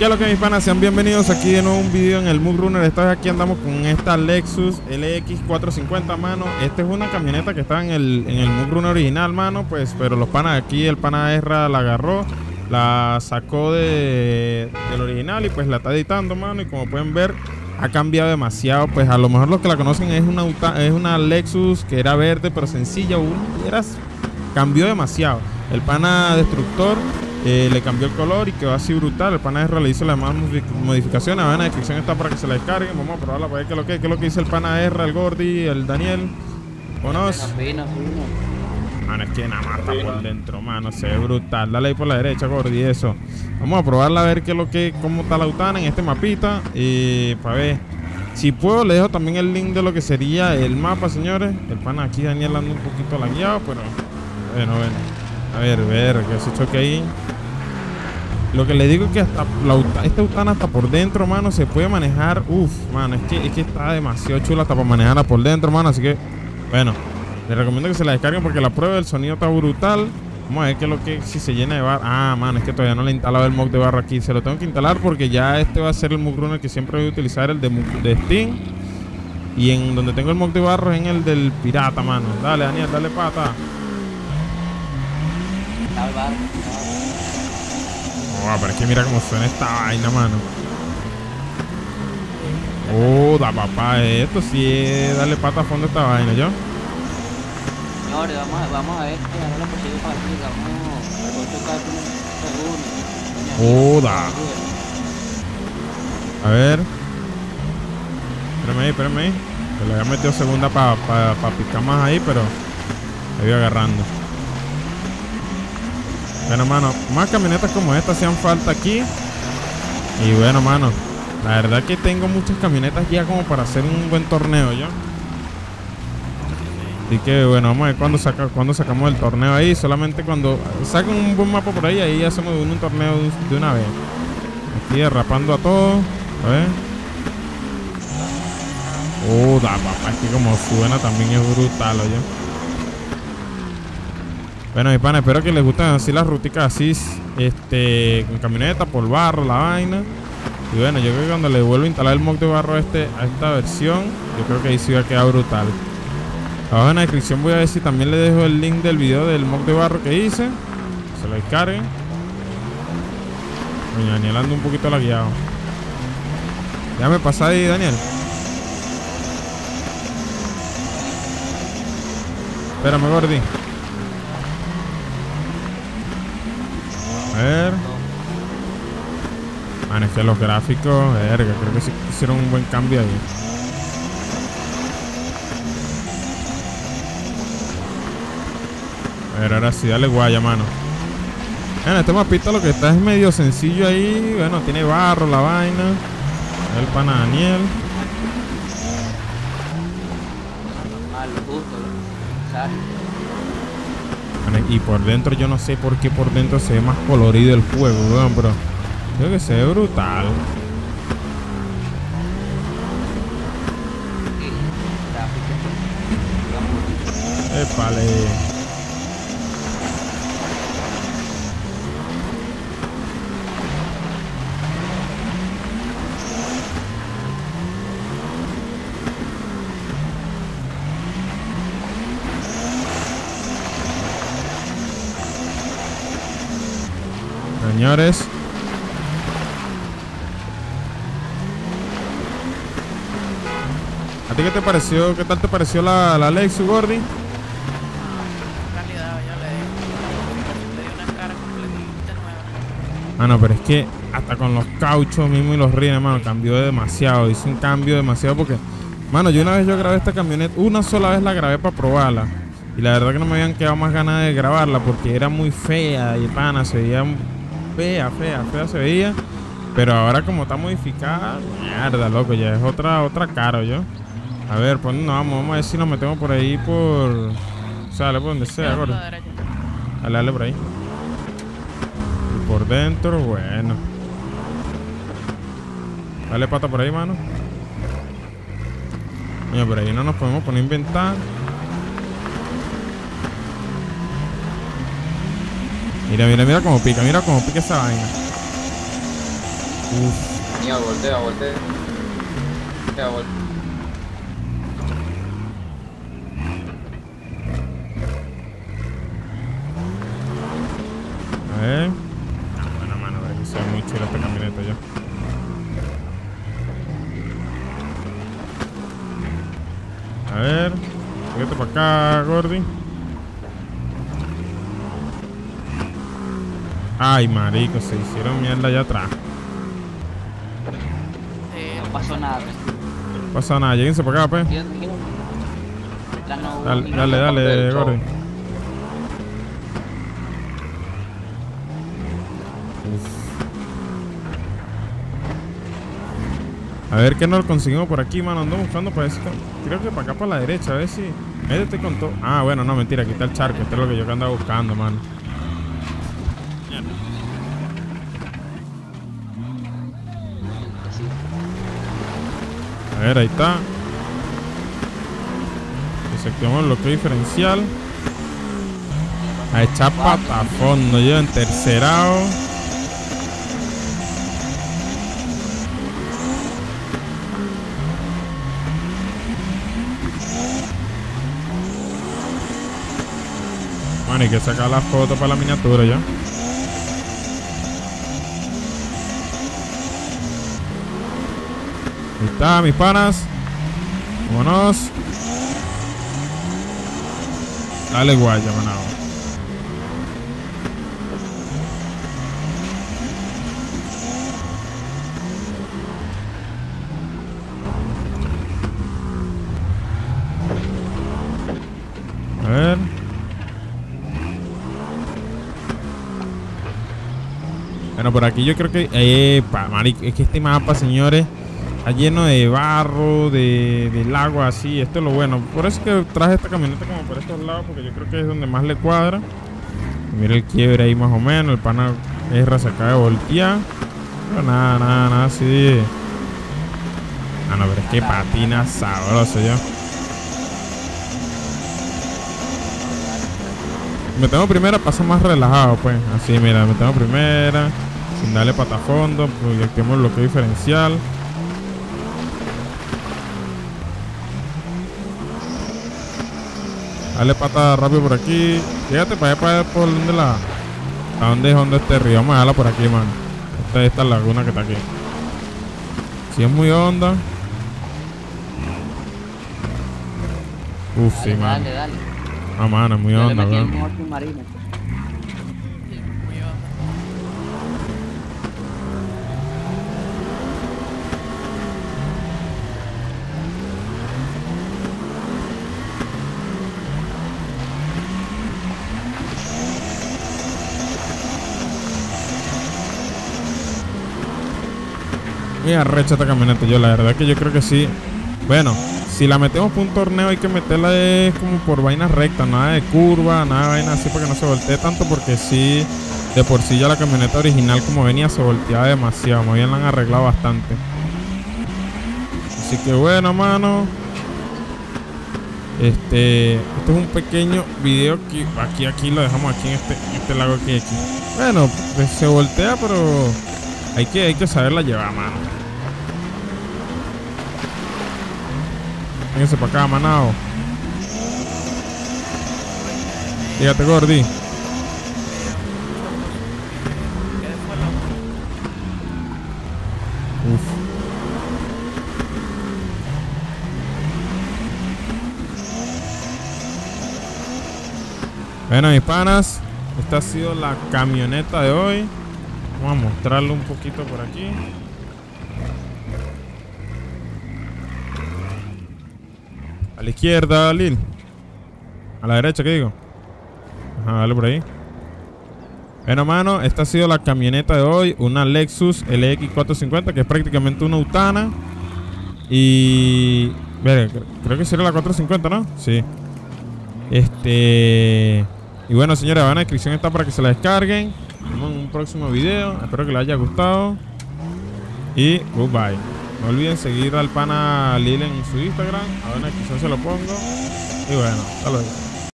Ya lo que mis panas, sean bienvenidos aquí de nuevo un video en el Moog Runner. Esta vez aquí andamos con esta Lexus LX450, mano. Esta es una camioneta que está en el, en el Moog Runner original, mano. Pues, pero los panas aquí, el pana Erra la agarró, la sacó de, del original y pues la está editando, mano. Y como pueden ver, ha cambiado demasiado. Pues a lo mejor los que la conocen es una, es una Lexus que era verde, pero sencilla. Era, cambió demasiado. El pana destructor eh, le cambió el color y quedó así brutal. El pana R le hizo las demás modificaciones. en la descripción está para que se la descarguen. Vamos a probarla para ver qué es lo que, es lo que dice el pana R, el Gordy, el Daniel. ¿Conoce? Mano, es que nada más está por dentro, mano. Se ve brutal. Dale ahí por la derecha, Gordy, eso. Vamos a probarla a ver qué es lo que, cómo está la UTAN en este mapita. Y para ver. Si puedo, le dejo también el link de lo que sería el mapa, señores. El pana aquí, Daniel, anda un poquito lagueado, pero bueno, bueno. A ver, ver, que se choque ahí. Lo que le digo es que hasta la, esta Utana hasta por dentro, mano, se puede manejar. Uf, mano, es que, es que está demasiado chula hasta para manejarla por dentro, mano. Así que, bueno, les recomiendo que se la descarguen porque la prueba del sonido está brutal. Vamos a ver qué es lo que si se llena de barra. Ah, mano, es que todavía no le he instalado el mod de barra aquí. Se lo tengo que instalar porque ya este va a ser el mod runner que siempre voy a utilizar, el de, de Steam. Y en donde tengo el mod de barro es en el del pirata, mano. Dale, Daniel, dale pata. Oh, pero es que mira cómo suena esta vaina, mano. Oh, da papá, esto sí es darle pata a fondo a esta vaina, ¿yo? Señores, vamos a, vamos a ver que ahora la posible partida, vamos a tocar un segundo. Joda. A ver. Espérame ahí, espérame ahí. Que le había metido segunda para pa, pa picar más ahí, pero me voy agarrando. Bueno, mano, más camionetas como esta hacían falta aquí. Y bueno, mano, la verdad que tengo muchas camionetas ya como para hacer un buen torneo, ¿ya? Así que bueno, vamos a ver cuándo, saca, cuando sacamos el torneo ahí. Solamente cuando saquen un buen mapa por ahí, ahí hacemos un, torneo de una vez. Aquí derrapando a todo. A ver. Oh, da papá, es que como suena también es brutal, oye. Bueno, mi pana, espero que les gusten así las ruticas así, este, con camioneta, por barro, la vaina. Y bueno, yo creo que cuando le vuelvo a instalar el mod de barro este, a esta versión, yo creo que ahí sí va a quedar brutal. Abajo en la descripción voy a ver si también le dejo el link del video del mod de barro que hice. Se lo descarguen. Doña Daniel anda un poquito lagueado. Déjame pasar ahí, Daniel. Espérame, Gordy. Ver. Los gráficos, creo que hicieron un buen cambio ahí. A ver, ahora sí, dale guaya, mano. En este mapita lo que está es medio sencillo ahí. Bueno, tiene barro la vaina. El pana Daniel. Y por dentro yo no sé por qué por dentro se ve más colorido el juego, weón, pero creo que se ve brutal. Épale. Señores. ¿A ti qué te pareció? ¿Qué tal te pareció la, la Lexus, Gordy? Ah, no, pero es que hasta con los cauchos mismo y los rines, mano, cambió demasiado. Hice un cambio demasiado porque, mano, yo una vez yo grabé esta camioneta, una sola vez la grabé para probarla. Y la verdad que no me habían quedado más ganas de grabarla porque era muy fea y pana, se veía fea, fea, fea se veía. Pero ahora como está modificada, mierda, loco, ya es otra, otra cara, yo. A ver, pues no, vamos, vamos a ver si nos metemos por ahí por... Sale por donde sea, gordo. Dale, dale por ahí. Y por dentro, bueno. Dale pata por ahí, mano. Mira, por ahí no nos podemos poner a inventar. Mira, mira, mira cómo pica, mira cómo pica esa vaina. Uf. Mía, voltea, voltea. Voltea, voltea. A ver. Ah, bueno, mano, a ver que sea muy chula esta camioneta ya. A ver. Vete para acá, Gordy. Ay, marico, se hicieron mierda allá atrás. No pasó nada. No pasa nada, lléguense para acá, pues. No hubo Dale, dale, dale. Gordy. A ver qué nos conseguimos por aquí, mano. Ando buscando para eso. Creo que para acá, para la derecha, a ver si. Métete con todo. Ah, bueno, no, mentira, aquí está el charco. Esto es lo que yo andaba buscando, mano. A ver, ahí está. Desactivamos el bloqueo diferencial. A echar pata a fondo, yo entercerado. Bueno, hay que sacar la foto para la miniatura ya. Ahí está, mis panas. Vámonos. Dale guaya, manao. A ver. Bueno, por aquí yo creo que... Epa, marico, es que este mapa, señores, lleno de barro, de, del agua, así. Esto es lo bueno. Por eso es que traje esta camioneta como por estos lados, porque yo creo que es donde más le cuadra. Mira el quiebre ahí más o menos. El pana Ezra se acaba de voltear. Pero nada, nada, nada así. Ah, no, pero es que patina sabroso ya. Metemos primera, pasa más relajado, pues. Así, mira, metemos primera. Sin darle pata a fondo. Proyectemos bloqueo diferencial. Dale pata rápido por aquí. Fíjate para allá, para allá, por donde la. ¿A dónde es donde este río? Vamos a dejarla por aquí, man. Esta, esta laguna que está aquí. Si es muy honda. Uf, sí, Dale, man. dale, dale. No, mano, es muy Yo le honda, weón. Modo submarino. Mira, recha esta camioneta. Yo la verdad que yo creo que sí. Bueno, si la metemos por un torneo hay que meterla es como por vainas rectas, nada de curva, nada de vaina así para que no se voltee tanto porque sí, de por sí ya la camioneta original como venía se volteaba demasiado, muy bien la han arreglado bastante. Así que bueno, mano. Este, este es un pequeño video que aquí, aquí lo dejamos aquí en este, este lago aquí, aquí. Bueno, pues se voltea, pero hay que, hay que saberla llevar, mano. Vénganse para acá, manao. Fíjate, Gordy. Uf. Bueno, mis panas, esta ha sido la camioneta de hoy. Vamos a mostrarlo un poquito por aquí. A la izquierda, Lil. A la derecha, ¿qué digo? Ajá, dale por ahí. Bueno, mano, esta ha sido la camioneta de hoy. Una Lexus LX450, que es prácticamente una Utana. Y... Creo que sería la 450, ¿no? Sí. Este... Y bueno, señores, la descripción está para que se la descarguen. Nos vemos en un próximo video. Espero que les haya gustado. Y goodbye. No olviden seguir al pana Lil en su Instagram. En la descripción se lo pongo. Y bueno, hasta luego.